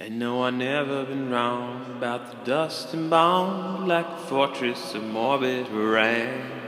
And no, I never been wrong about the dust and bone like a fortress of morbid rank.